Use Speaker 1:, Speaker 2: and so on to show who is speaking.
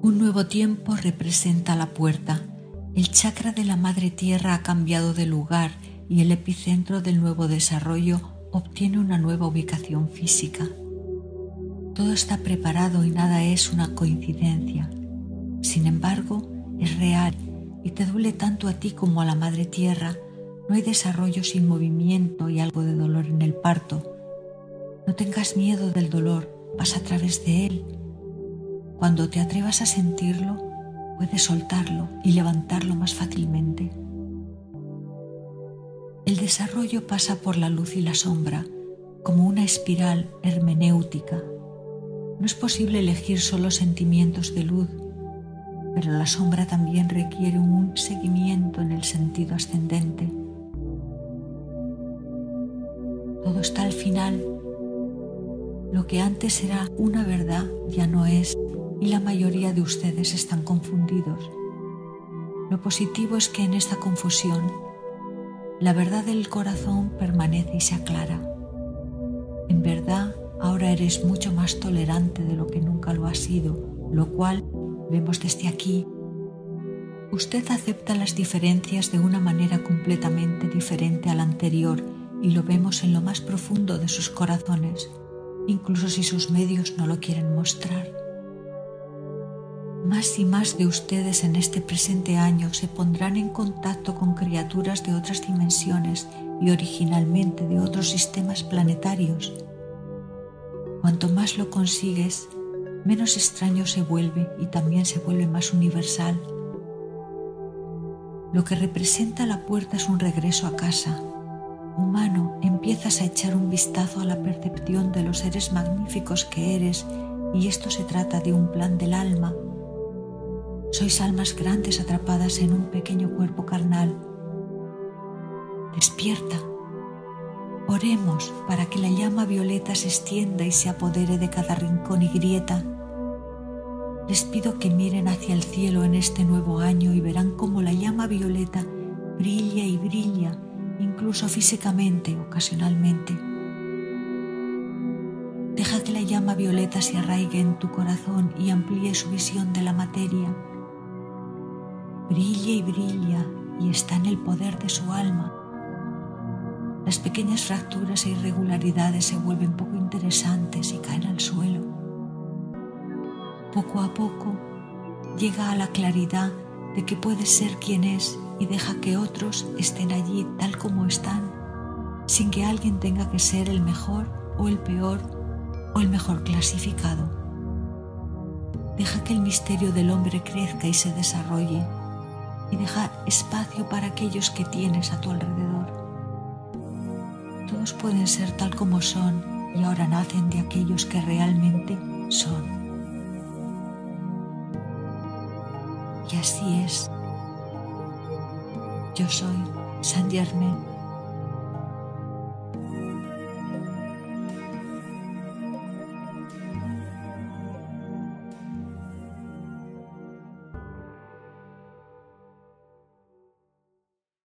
Speaker 1: Un nuevo tiempo representa la puerta. El chakra de la madre tierra ha cambiado de lugar y el epicentro del nuevo desarrollo obtiene una nueva ubicación física. Todo está preparado y nada es una coincidencia. Sin embargo, es real y te duele tanto a ti como a la madre tierra. No hay desarrollo sin movimiento y algo de dolor en el parto. No tengas miedo del dolor, pasa a través de él. Cuando te atrevas a sentirlo, puedes soltarlo y levantarlo más fácilmente. El desarrollo pasa por la luz y la sombra, como una espiral hermenéutica. No es posible elegir solo sentimientos de luz, pero la sombra también requiere un seguimiento en el sentido ascendente. Todo está al final. Lo que antes era una verdad ya no es y la mayoría de ustedes están confundidos. Lo positivo es que en esta confusión la verdad del corazón permanece y se aclara. En verdad, ahora eres mucho más tolerante de lo que nunca lo has sido, lo cual vemos desde aquí. Usted acepta las diferencias de una manera completamente diferente a la anterior y lo vemos en lo más profundo de sus corazones, incluso si sus medios no lo quieren mostrar. Más y más de ustedes en este presente año se pondrán en contacto con criaturas de otras dimensiones y originalmente de otros sistemas planetarios. Cuanto más lo consigues, menos extraño se vuelve y también se vuelve más universal. Lo que representa la puerta es un regreso a casa. Humano, empiezas a echar un vistazo a la percepción de los seres magníficos que eres y esto se trata de un plan del alma sois almas grandes atrapadas en un pequeño cuerpo carnal. Despierta. Oremos para que la llama violeta se extienda y se apodere de cada rincón y grieta. Les pido que miren hacia el cielo en este nuevo año y verán cómo la llama violeta brilla y brilla, incluso físicamente, ocasionalmente. Deja que la llama violeta se arraigue en tu corazón y amplíe su visión de la materia brilla y brilla y está en el poder de su alma. Las pequeñas fracturas e irregularidades se vuelven poco interesantes y caen al suelo. Poco a poco llega a la claridad de que puede ser quien es y deja que otros estén allí tal como están, sin que alguien tenga que ser el mejor o el peor o el mejor clasificado. Deja que el misterio del hombre crezca y se desarrolle y deja espacio para aquellos que tienes a tu alrededor. Todos pueden ser tal como son y ahora nacen de aquellos que realmente son. Y así es. Yo soy San Germain.